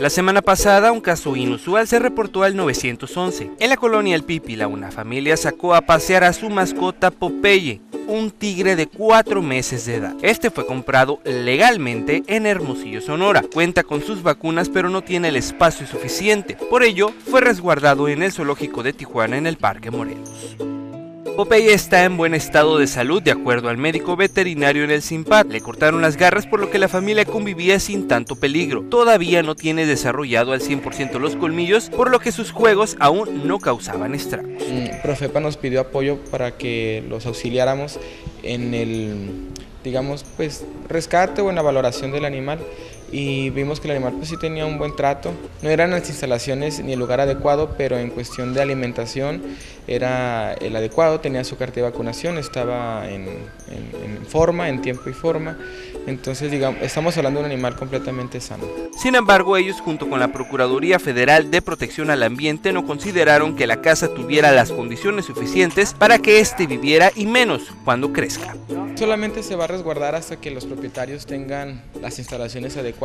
La semana pasada, un caso inusual se reportó al 911. En la colonia El Pípila, una familia sacó a pasear a su mascota Popeye, un tigre de cuatro meses de edad. Este fue comprado legalmente en Hermosillo, Sonora. Cuenta con sus vacunas pero no tiene el espacio suficiente. Por ello, fue resguardado en el zoológico de Tijuana en el Parque Morelos. Popeye está en buen estado de salud de acuerdo al médico veterinario en el Simpat. Le cortaron las garras por lo que la familia convivía sin tanto peligro. Todavía no tiene desarrollado al 100% los colmillos, por lo que sus juegos aún no causaban estragos. Mm, Profepa nos pidió apoyo para que los auxiliáramos en el, digamos, pues rescate o en la valoración del animal y vimos que el animal pues sí tenía un buen trato. No eran las instalaciones ni el lugar adecuado, pero en cuestión de alimentación era el adecuado, tenía su carta de vacunación, estaba en, en forma, en tiempo y forma. Entonces, digamos, estamos hablando de un animal completamente sano. Sin embargo, ellos junto con la Procuraduría Federal de Protección al Ambiente no consideraron que la casa tuviera las condiciones suficientes para que éste viviera y menos cuando crezca. Solamente se va a resguardar hasta que los propietarios tengan las instalaciones adecuadas,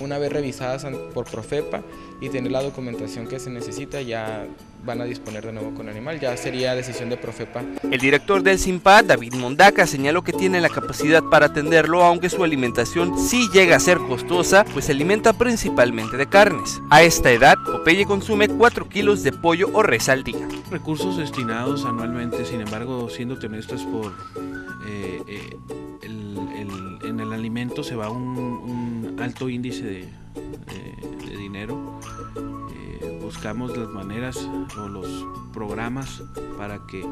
una vez revisadas por Profepa y tener la documentación que se necesita, ya van a disponer de nuevo con el animal, ya sería decisión de Profepa. El director del SIMPAD, David Mondaca, señaló que tiene la capacidad para atenderlo, aunque su alimentación sí llega a ser costosa, pues se alimenta principalmente de carnes. A esta edad, Popeye consume 4 kilos de pollo o res al día. Recursos destinados anualmente, sin embargo, siendo honestos por eh, eh, en el alimento se va un, alto índice de, dinero. Eh, buscamos las maneras o los programas para que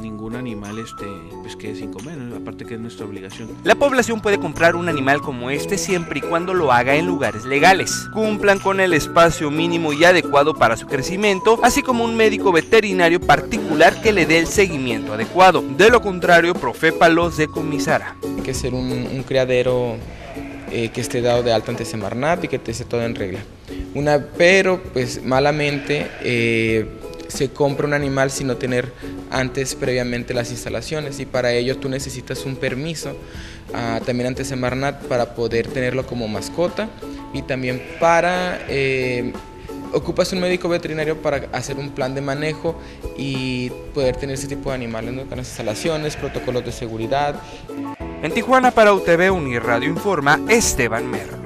ningún animal esté, pues, quede sin comer, aparte que es nuestra obligación. La población puede comprar un animal como este siempre y cuando lo haga en lugares legales, cumplan con el espacio mínimo y adecuado para su crecimiento, así como un médico veterinario particular que le dé el seguimiento adecuado. De lo contrario, Profepa los decomisará. Hay que ser un, criadero eh, que esté dado de alta ante Semarnat y que esté todo en regla. Una, pero pues malamente eh, se compra un animal sin no tener antes previamente las instalaciones y para ello tú necesitas un permiso ah, también ante Semarnat para poder tenerlo como mascota y también para eh, ocupas un médico veterinario para hacer un plan de manejo y poder tener ese tipo de animales con las instalaciones, protocolos de seguridad. En Tijuana para UTV Unirradio Informa, Esteban Mer.